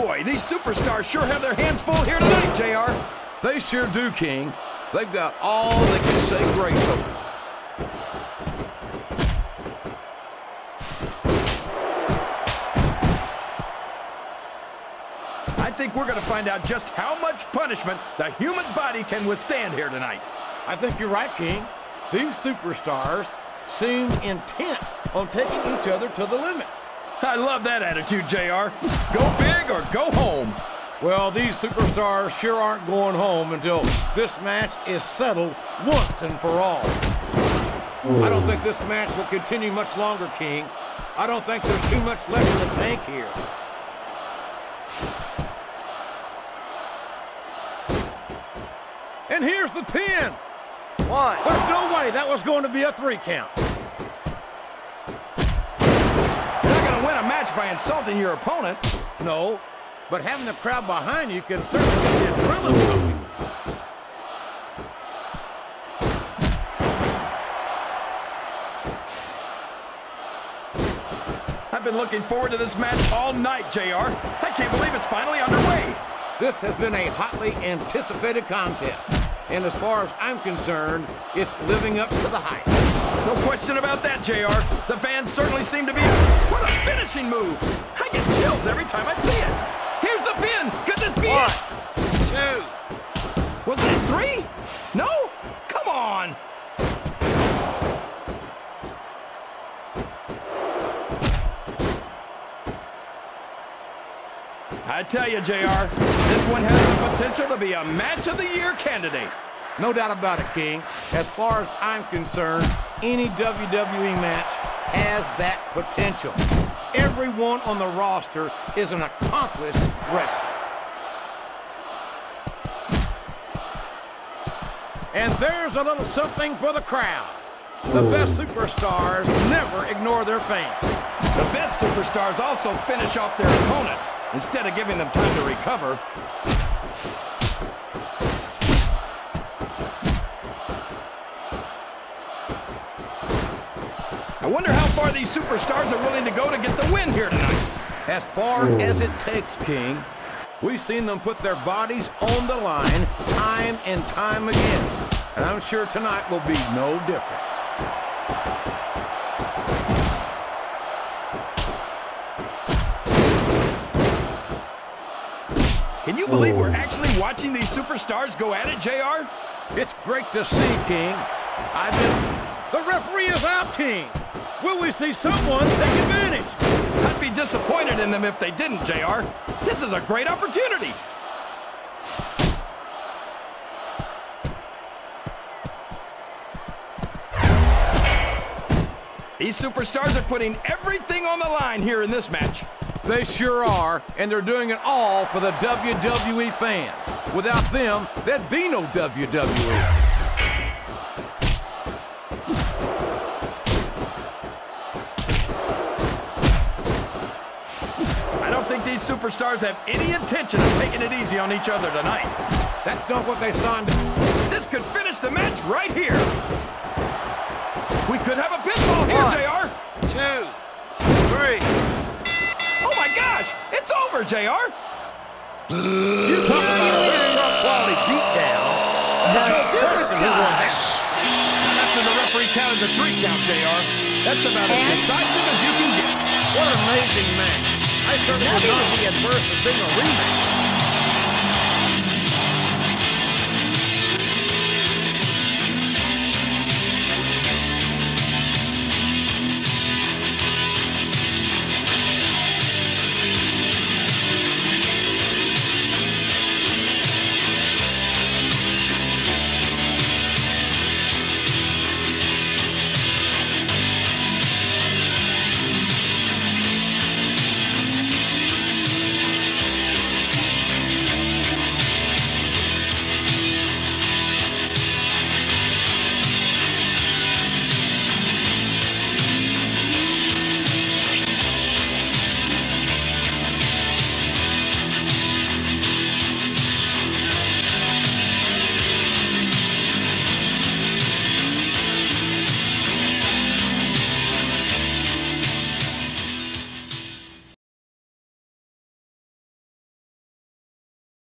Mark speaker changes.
Speaker 1: Boy, these superstars sure have their hands full here tonight, JR.
Speaker 2: They sure do, King. They've got all they can say grace over.
Speaker 1: I think we're going to find out just how much punishment the human body can withstand here tonight.
Speaker 2: I think you're right, King. These superstars seem intent on taking each other to the limit.
Speaker 1: I love that attitude, JR. Go big or go home.
Speaker 2: Well, these superstars sure aren't going home until this match is settled once and for all. I don't think this match will continue much longer, King. I don't think there's too much left in the tank here. And here's the pin.
Speaker 3: One.
Speaker 2: There's no way that was going to be a three count.
Speaker 1: Match by insulting your opponent.
Speaker 2: No, but having the crowd behind you can certainly get the adrenaline pumping.
Speaker 1: I've been looking forward to this match all night, JR. I can't believe it's finally underway.
Speaker 2: This has been a hotly anticipated contest. And as far as I'm concerned, it's living up to the hype.
Speaker 1: No question about that, JR. The fans certainly seem to be... What a finishing move! I get chills every time I see it. Here's the pin! Could this be
Speaker 3: One.
Speaker 1: it? I tell you, JR, this one has the potential to be a match of the year candidate.
Speaker 2: No doubt about it, King. As far as I'm concerned, any WWE match has that potential. Everyone on the roster is an accomplished wrestler. And there's a little something for the crowd. The best superstars never ignore their fans.
Speaker 1: The best superstars also finish off their opponents instead of giving them time to recover. I wonder how far these superstars are willing to go to get the win here tonight.
Speaker 2: As far as it takes, King. We've seen them put their bodies on the line time and time again. And I'm sure tonight will be no different.
Speaker 1: Can you believe we're oh. actually watching these superstars go at it, JR?
Speaker 2: It's great to see, King. I've been... The referee is out, King. Will we see someone take advantage?
Speaker 1: I'd be disappointed in them if they didn't, JR. This is a great opportunity. These superstars are putting everything on the line here in this match.
Speaker 2: They sure are, and they're doing it all for the WWE fans. Without them, there'd be no. WWE.
Speaker 1: I don't think these superstars have any intention of taking it easy on each other tonight.
Speaker 2: That's not what they signed.
Speaker 1: This could finish the match right here. We could have a pinfall here,
Speaker 3: One.
Speaker 1: JR.
Speaker 3: Two. Three.
Speaker 1: Oh my gosh, it's over, JR.
Speaker 2: You talk about a very rough quality beatdown.
Speaker 4: The Superstar.
Speaker 1: after the referee counted the three count, JR. That's about as decisive as you can get.
Speaker 2: What an amazing match. I certainly would not be adverse to seeing a rematch.